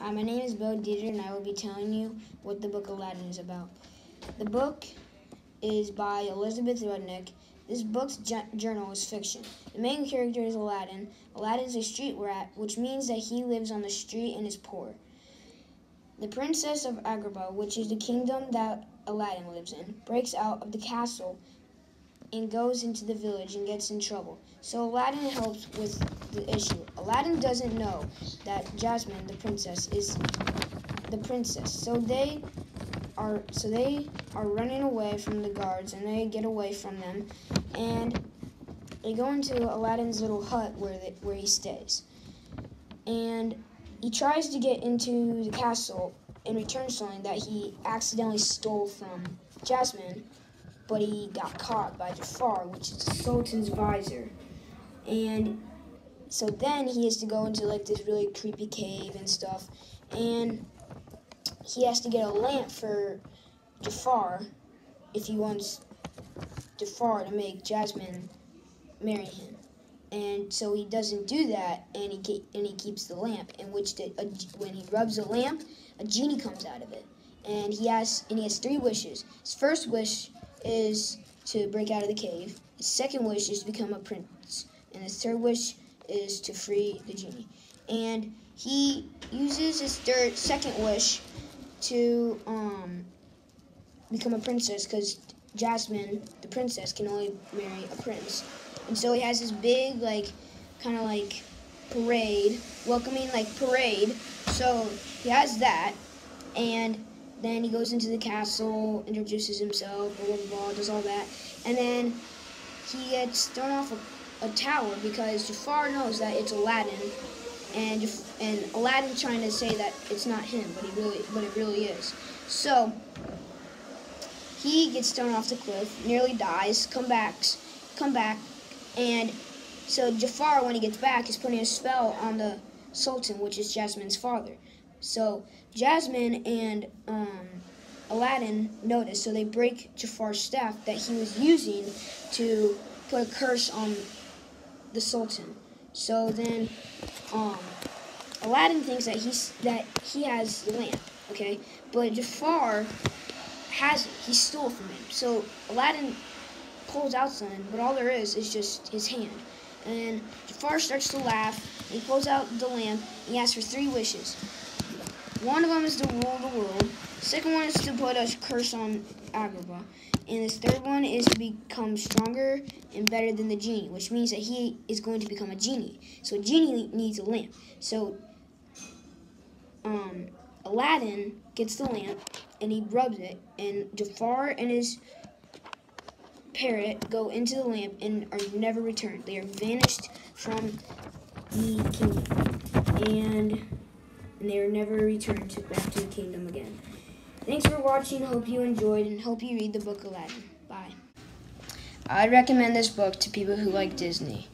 Hi, my name is Bo Dieter, and I will be telling you what the book Aladdin is about. The book is by Elizabeth Rudnick. This book's journal is fiction. The main character is Aladdin. Aladdin is a street rat, which means that he lives on the street and is poor. The princess of Agrabah, which is the kingdom that Aladdin lives in, breaks out of the castle and goes into the village and gets in trouble. So Aladdin helps with the issue. Aladdin doesn't know that Jasmine, the princess, is the princess. So they are so they are running away from the guards and they get away from them and they go into Aladdin's little hut where they, where he stays. And he tries to get into the castle and return something that he accidentally stole from Jasmine but he got caught by Jafar, which is the Sultan's visor. And so then he has to go into like this really creepy cave and stuff, and he has to get a lamp for Jafar if he wants Jafar to make Jasmine marry him. And so he doesn't do that, and he and he keeps the lamp. In which the, a, when he rubs the lamp, a genie comes out of it, and he has and he has three wishes. His first wish is to break out of the cave. His second wish is to become a prince. And his third wish is to free the genie. And he uses his third, second wish to um, become a princess because Jasmine, the princess, can only marry a prince. And so he has this big, like, kind of like parade, welcoming, like, parade. So he has that. And then he goes into the castle, introduces himself, blah, blah, blah, does all that. And then he gets thrown off a, a tower because Jafar knows that it's Aladdin. And, and Aladdin's trying to say that it's not him, but he really, but it really is. So he gets thrown off the cliff, nearly dies, come back, come back, and so Jafar, when he gets back, is putting a spell on the Sultan, which is Jasmine's father. So Jasmine and um, Aladdin notice, so they break Jafar's staff that he was using to put a curse on the Sultan. So then, um, Aladdin thinks that he's that he has the lamp, okay, but Jafar has it. He stole it from him. So Aladdin pulls out something, but all there is is just his hand. And Jafar starts to laugh. he pulls out the lamp. he asks for three wishes. One of them is to rule the world. Second one is to put a curse on Agrabah. And this third one is to become stronger and better than the genie, which means that he is going to become a genie. So genie needs a lamp. So um, Aladdin gets the lamp and he rubs it, and Jafar and his parrot go into the lamp and are never returned. They are vanished from the kingdom. And and they are never returned to, back to the kingdom again. Thanks for watching. Hope you enjoyed and hope you read the book Aladdin. Bye. I'd recommend this book to people who like Disney.